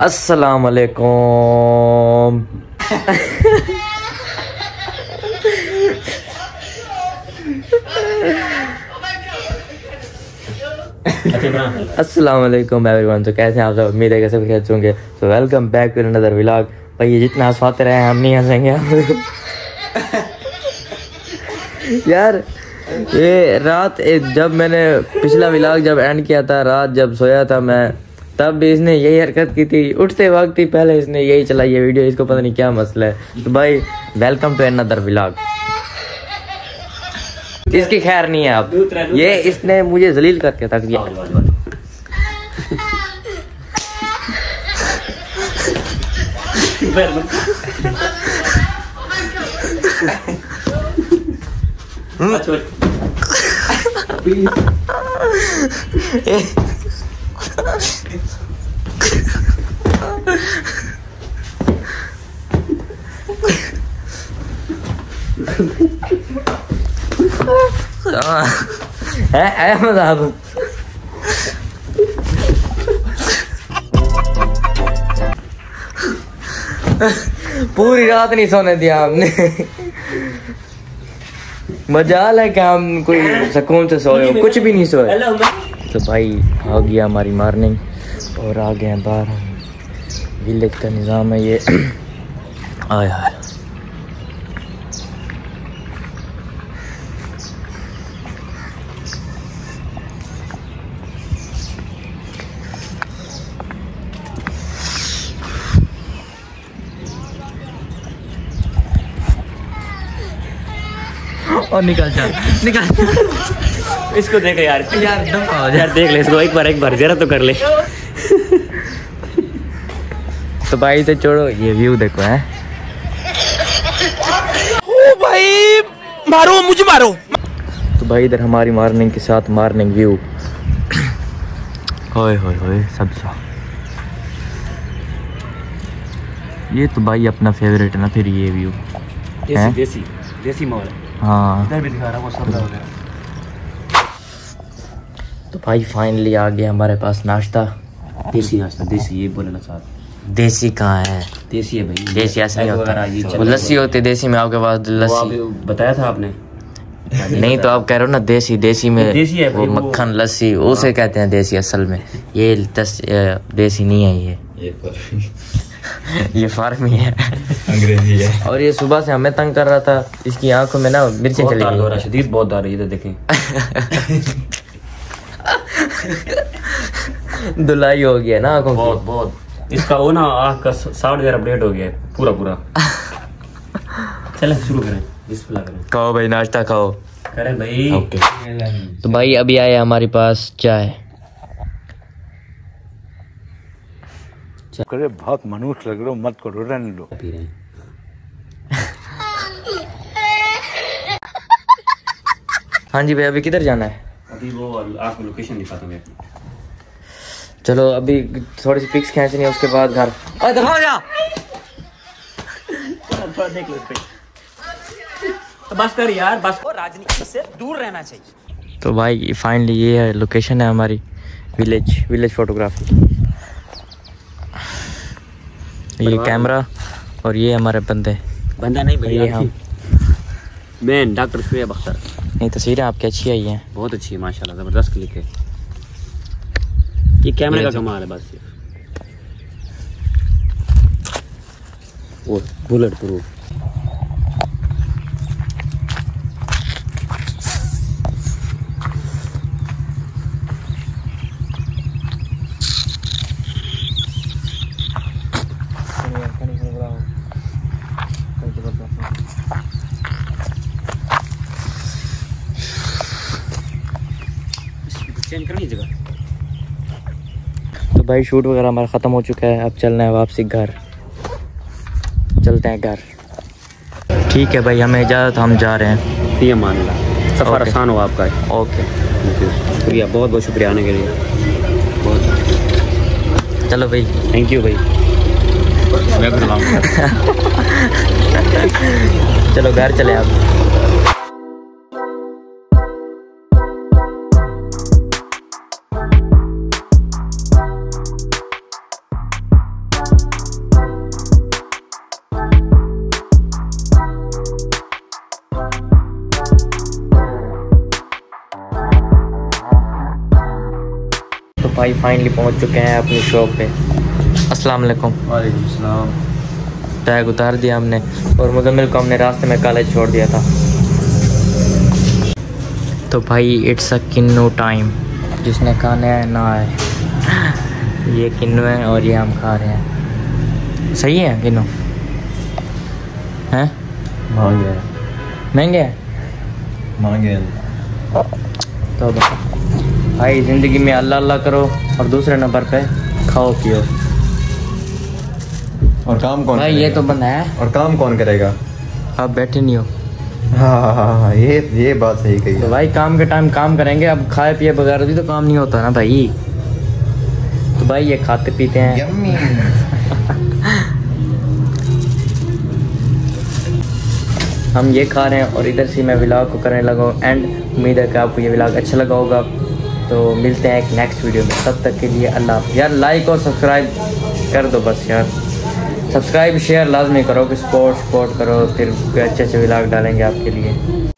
अस्सलाम वालेकुम अस्सलाम वालेकुम एवरीवन तो कैसे हैं आप सब? उम्मीद है कि सब खैर होंगे। तो welcome back to another vlog भाई, ये जितना हंसवाते रहे, हम नहीं हंसेंगे। यार, ये रात जब मैंने पिछला व्लॉग जब एंड किया था, रात जब सोया था मैं तब भी इसने यही हरकत की थी। उठते वक्त ही पहले इसने यही चलाई है वीडियो इसको पता नहीं क्या मसला है। तो भाई वेलकम टू अनदर व्लॉग इसकी खैर नहीं है अब। ये इसने मुझे जलील करके थक दिया। है है पूरी रात नहीं सोने दिया हमने। मजाल है कि हम कोई सुकून से सोए कुछ भी नहीं सोए। तो भाई आ गया हमारी मॉर्निंग और आ गए हैं बाहर हम। विलेज का निज़ाम है ये। आय हाय और निकल जा निकल इसको देख यार। यार हो यार देख ले इसको एक बार एक बार जरा तो कर ले। तो भाई से छोड़ो। ये व्यू देखो है। ओ भाई मारो मुझे मारो। तो भाई इधर हमारी मॉर्निंग के साथ मॉर्निंग व्यू होए होए होए सब्जा ये तो भाई अपना फेवरेट है ना फिर ये व्यू देसी देसी देसी माहौल है। हाँ। इधर भी दिखा रहा वो सब वगैरह तो भाई फाइनली आ गया हमारे पास नाश्ता। देसी नाश्ता देसी ये बोलना चाहता देसी कहाँ है? देसी है भाई। देसी ऐसा नहीं होता वो लस्सी होती है देसी में आपके पास लस्सी बताया था आपने? नहीं तो आप कह रहे हो ना देसी देसी में देसी है वो मक्खन लस्सी उसे कहते हैं देसी असल में। ये दस देसी नहीं है ये। ये फार्म। ही है। अंग्रेज़ी है। और ये सुबह से हमें तंग कर रहा था इसकी आँखों में ना मिर्ची चली हो रहा है गई शदीद बहुत दर्द है इधर देखें। धुलाई हो गया ना आँखों बहुत बहुत। इसका वो ना आँख का साउंड वगैरह अपडेट हो गया है पूरा पूरा। चले शुरू करें बिस्मिल्लाह करें। खाओ भाई नाश्ता खाओ। करें भाई। ओके। तो भाई अभी आए हमारे पास चाय। करे बहुत मनुष्य लग रहे हो मत करो रहने दो। पी रहे हाँ। जी भाई अभी किधर जाना है? अभी वो आपको लोकेशन दिखाता हूँ मैं चलो अभी थोड़ी सी पिक्स खींचनी है उसके बाद घर। अरे दफ़ा जा। देख बस कर यार बस। राजनीति से दूर रहना चाहिए। तो भाई फाइनली ये है लोकेशन है हमारी विलेज विलेज फोटोग्राफी ये कैमरा और ये हमारे बंदे। बंदा नहीं ये हम। मैं डॉक्टर शुएब अख्तर। नहीं तस्वीरें आपकी अच्छी आई हैं। बहुत अच्छी है माशाल्लाह ज़बरदस्त क्लिक है। ये कैमरे का कमाल है बस। वो बुलेट प्रूफ। चेंज करनी जगह? भाई शूट वगैरह हमारा ख़त्म हो चुका है। अब चलना है वापसी घर। चलते हैं घर। ठीक है भाई हमें इजाज़त हम जा रहे हैं। ये मान ला। सफ़र. आसान हो आपका। ओके शुक्रिया बहुत बहुत शुक्रिया आने के लिए। बहुत चलो भाई। थैंक यू भाई। मैं चलो घर चले आप। भाई फाइनली पहुँच चुके हैं अपनी शॉप पे। अस्सलाम वालेकुम। वालेकुम सलाम। टैग उतार दिया हमने और मुजम्मिल को हमने रास्ते में कॉलेज छोड़ दिया था। तो भाई इट्स अ किन्नू टाइम जिसने खाना है ना है ये किन्नू है और ये हम खा रहे हैं। सही है किन्नू? हैं? महँगे हैं। मांगे तो बस भाई ज़िंदगी में अल्लाह अल्लाह करो और दूसरे नंबर पे खाओ पियो। और काम कौन भाई ये तो बंदा है। और काम कौन करेगा? आप बैठे नहीं हो। हाँ हाँ हाँ ये ये बात सही कही तो भाई काम के टाइम काम करेंगे। अब खाए पिए बगैर भी तो काम नहीं होता ना भाई। तो भाई ये खाते पीते हैं। हम ये खा रहे हैं और इधर से मैं व्लॉग को करने लगा हूँ। एंड उम्मीद है कि आपको ये व्लॉग अच्छा लगा होगा। तो मिलते हैं एक नेक्स्ट वीडियो में। तब तक के लिए अल्लाह। यार लाइक और सब्सक्राइब कर दो बस यार। सब्सक्राइब शेयर लाजमी करो कि स्पोर्ट सपोर्ट करो, फिर अच्छे अच्छे ब्लाग डालेंगे आपके लिए।